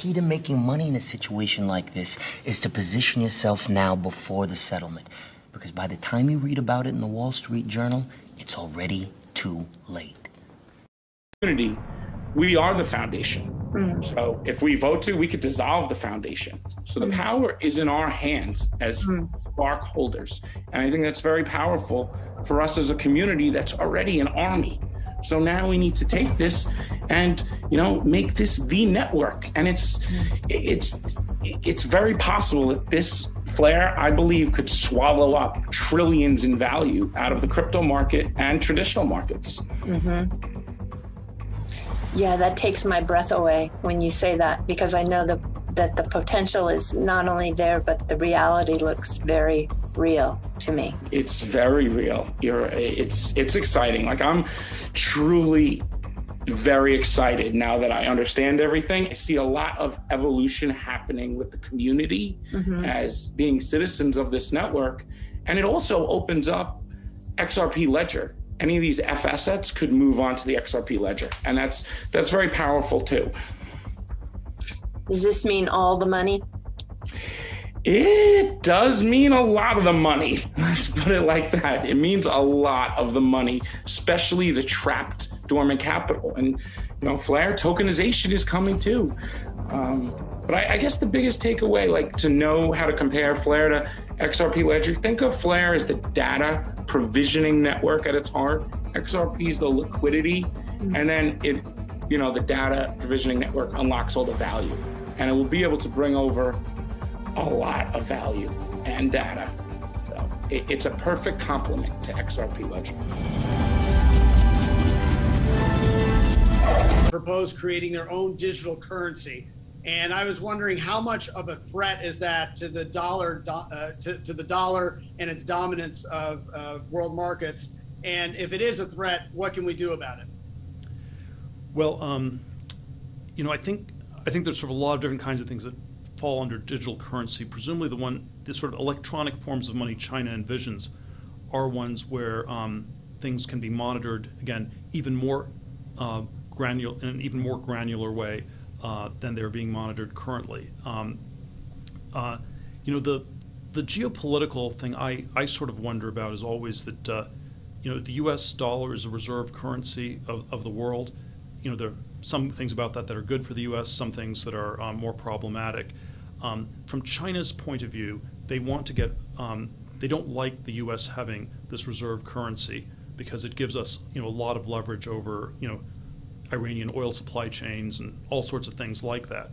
key to making money in a situation like this is to position yourself now before the settlement. Because by the time you read about it in the Wall Street Journal, it's already too late. Community, we are the foundation. Mm. So if we vote to, we could dissolve the foundation. So the power is in our hands as Mm. spark holders. And I think that's very powerful for us as a community that's already an army. So now we need to take this and you know make this the network. And it's it's it's very possible that this flare, I believe, could swallow up trillions in value out of the crypto market and traditional markets. Mm-hmm. Yeah, that takes my breath away when you say that because I know that that the potential is not only there, but the reality looks very real to me. It's very real. You're it's it's exciting. Like I'm truly very excited now that I understand everything. I see a lot of evolution happening with the community Mhm. as being citizens of this network. And it also opens up XRP Ledger. Any of these F assets could move on to the XRP Ledger. And that's that's very powerful too. Does this mean all the money? It does mean a lot of the money. Let's put it like that. It means a lot of the money, especially the trapped dormant capital. And, you know, Flare tokenization is coming too. Um, but I, I guess the biggest takeaway, like to know how to compare Flare to XRP Ledger, think of Flare as the data provisioning network at its heart. XRP is the liquidity. And then it, you know, the data provisioning network unlocks all the value. And it will be able to bring over a lot of value and data. So it, it's a perfect complement to XRP Ledger. Propose creating their own digital currency. And I was wondering how much of a threat is that to the dollar, uh, to, to the dollar and its dominance of uh, world markets? And if it is a threat, what can we do about it? Well, um, you know, I think I think there's sort of a lot of different kinds of things that fall under digital currency. Presumably, the one, the sort of electronic forms of money China envisions, are ones where um, things can be monitored again even more uh, granular in an even more granular way uh, than they're being monitored currently. Um, uh, you know, the the geopolitical thing I, I sort of wonder about is always that uh, you know the U.S. dollar is a reserve currency of, of the world. You know, there are some things about that that are good for the U.S., some things that are um, more problematic. Um, from China's point of view, they want to get um, they don't like the U.S. having this reserve currency because it gives us you know a lot of leverage over you know Iranian oil supply chains and all sorts of things like that.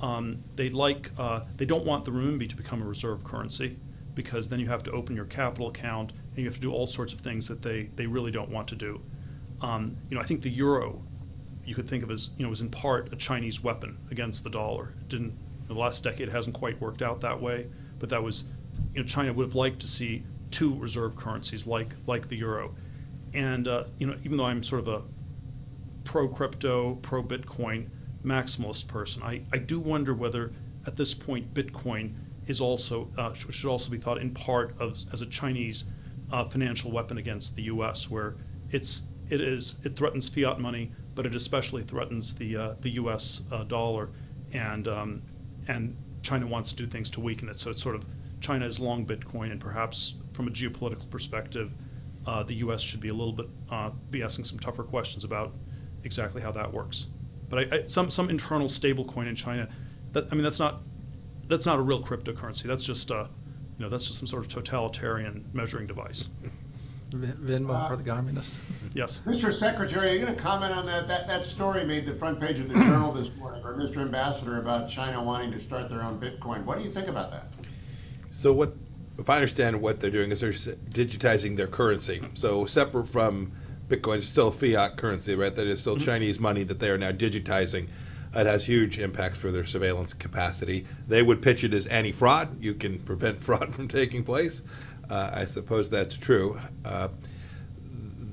Um, they like uh, they don't want the renminbi to become a reserve currency because then you have to open your capital account and you have to do all sorts of things that they, they really don't want to do. Um, you know, I think the euro you could think of as you know was in part a Chinese weapon against the dollar. It didn't the last decade hasn't quite worked out that way, but that was you know China would have liked to see two reserve currencies like like the euro, and uh, you know even though I'm sort of a pro crypto, pro Bitcoin maximalist person, I, I do wonder whether at this point Bitcoin is also uh, should also be thought in part of as a Chinese uh, financial weapon against the U.S., where it's it is it threatens fiat money, but it especially threatens the uh, the U.S. Uh, dollar, and um, and China wants to do things to weaken it. So it's sort of China is long Bitcoin, and perhaps from a geopolitical perspective, uh, the U.S. should be a little bit uh, be asking some tougher questions about exactly how that works. But I, I, some some internal stablecoin in China, that I mean that's not that's not a real cryptocurrency. That's just uh, you know that's just some sort of totalitarian measuring device. Venmo for the communist. Yes. Mr. Secretary, are you going to comment on that? That that story made the front page of the Journal this morning, or Mr. Ambassador, about China wanting to start their own Bitcoin. What do you think about that? So what, if I understand what they're doing, is they're digitizing their currency. So separate from Bitcoin, it's still fiat currency, right? That is still mm-hmm. Chinese money that they are now digitizing. It has huge impacts for their surveillance capacity. They would pitch it as anti-fraud. You can prevent fraud from taking place. Uh, I suppose that's true. Uh,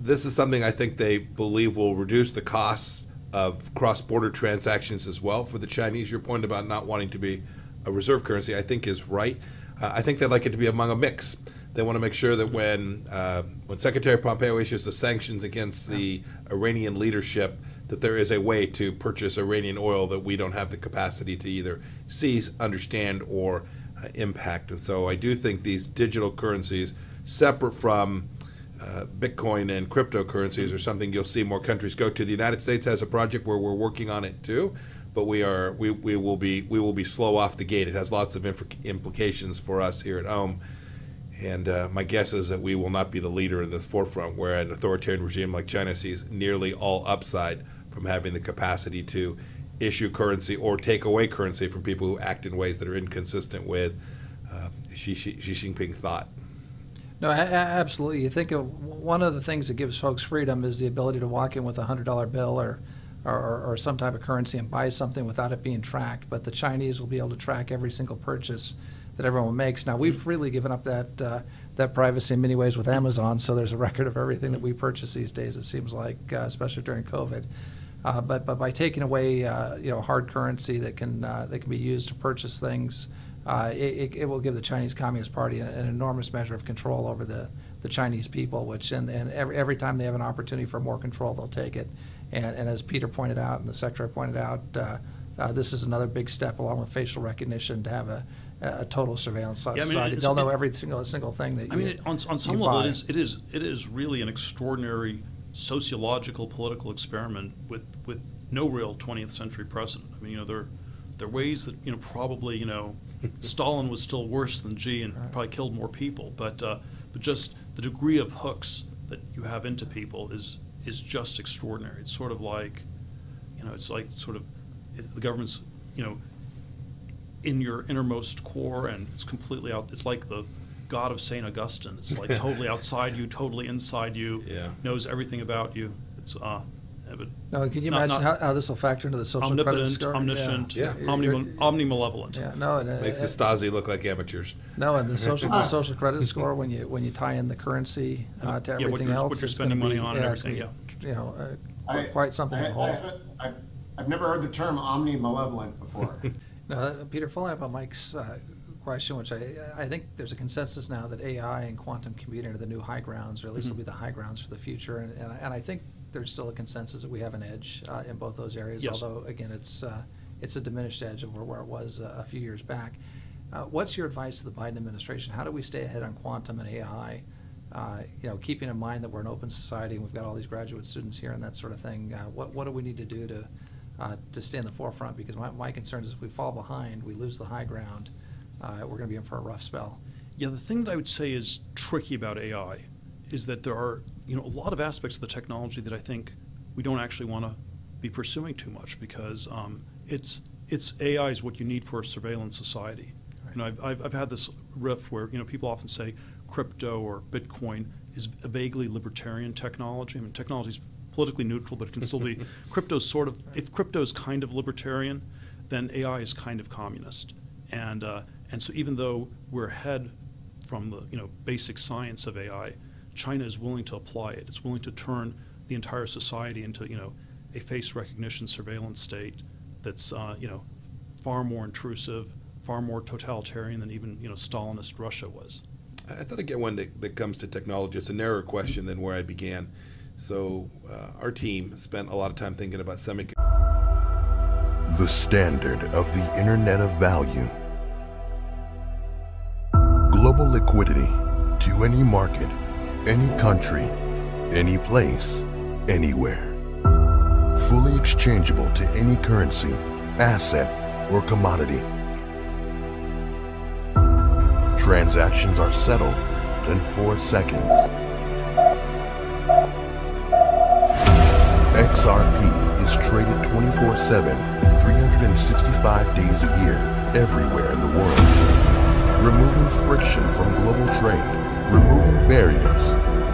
this is something I think they believe will reduce the costs of cross-border transactions as well for the Chinese. Your point about not wanting to be a reserve currency, I think, is right. Uh, I think they'd like it to be among a mix. They want to make sure that when uh, when Secretary Pompeo issues the sanctions against the Iranian leadership, that there is a way to purchase Iranian oil that we don't have the capacity to either seize, understand, or uh, impact. And so I do think these digital currencies, separate from uh, Bitcoin and cryptocurrencies, are something you'll see more countries go to. The United States has a project where we're working on it too, but we are we, we will be we will be slow off the gate. It has lots of implications for us here at home. And uh, my guess is that we will not be the leader in this forefront, where an authoritarian regime like China sees nearly all upside from having the capacity to issue currency or take away currency from people who act in ways that are inconsistent with uh, Xi, Xi, Xi Jinping thought. No, absolutely. You think of one of the things that gives folks freedom is the ability to walk in with a hundred dollar bill or, or, or some type of currency and buy something without it being tracked. But the Chinese will be able to track every single purchase that everyone makes. Now we've freely given up that uh, that privacy in many ways with Amazon, so there's a record of everything that we purchase these days. It seems like, uh, especially during COVID. Uh, but but by taking away uh, you know hard currency that can uh, that can be used to purchase things, uh, it, it, will give the Chinese Communist Party an, an enormous measure of control over the, the Chinese people. Which and, and every, every time they have an opportunity for more control, they'll take it. And, and as Peter pointed out and the secretary pointed out, uh, uh, this is another big step along with facial recognition to have a, a total surveillance I mean, society. They'll know every single single thing that I you. mean, it- on, on some level, buy. it is, it is it is really an extraordinary sociological political experiment with with no real 20th century precedent. I mean, you know, there there are ways that you know probably you know Stalin was still worse than Xi and probably killed more people, but uh, but just the degree of hooks that you have into people is is just extraordinary. It's sort of like, you know, it's like sort of it, the government's you know in your innermost core and it's completely out it's like the god of saint augustine it's like totally outside you totally inside you Yeah. knows everything about you it's uh No, can you not- imagine not how, how this will factor into the social credit omnipotent score? omniscient Yeah. You're- omni, you're- omnimalevolent Yeah, no, and, uh, Makes the Stasi look like amateurs. No, and the social the social credit score when you when you tie in the currency uh, to Yeah, what everything you're- else, what you're spending money be- on yeah, it's everything, gonna be, You know, uh, I- quite something I- to hold. I, I, I've never heard the term omni-malevolent before. No, uh, Peter, following up on Mike's uh, question, which I, I think there's a consensus now that AI and quantum computing are the new high grounds, or at least Mm-hmm. will be the high grounds for the future. And, and, I, and I think there's still a consensus that we have an edge uh, in both those areas. Yes. Although again, it's uh, it's a diminished edge over where it was uh, a few years back. Uh, what's your advice to the Biden administration? How do we stay ahead on quantum and AI? Uh, you know, keeping in mind that we're an open society and we've got all these graduate students here and that sort of thing. Uh, what what do we need to do to uh, to stay in the forefront? Because my, my concern is if we fall behind, we lose the high ground. Uh, we're going to be in for a rough spell. Yeah, the thing that I would say is tricky about AI is that there are, you know, a lot of aspects of the technology that I think we don't actually want to be pursuing too much because um, it's it's AI is what you need for a surveillance society. You know, I've, I've, I've had this riff where you know people often say crypto or Bitcoin is a vaguely libertarian technology. I mean, technology is politically neutral, but it can still be crypto's sort of if crypto is kind of libertarian, then AI is kind of communist. And uh, and so even though we're ahead from the you know basic science of AI, China is willing to apply it. It's willing to turn the entire society into you know a face recognition surveillance state that's uh, you know far more intrusive, far more totalitarian than even you know Stalinist Russia was. I I thought I'd get one that, that comes to technology. It's a narrower question than where I began. So, uh, our team spent a lot of time thinking about semiconductors. the standard of the Internet of Value. Global liquidity to any market, any country, any place, anywhere. Fully exchangeable to any currency, asset, or commodity. Transactions are settled in four seconds. XRP is traded 24 7, 365 days a year, everywhere in the world. Removing friction from global trade, removing barriers,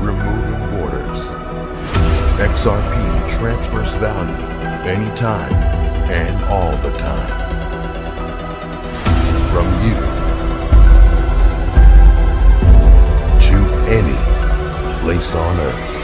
removing borders. XRP transfers value anytime and all the time. From you to any place on earth.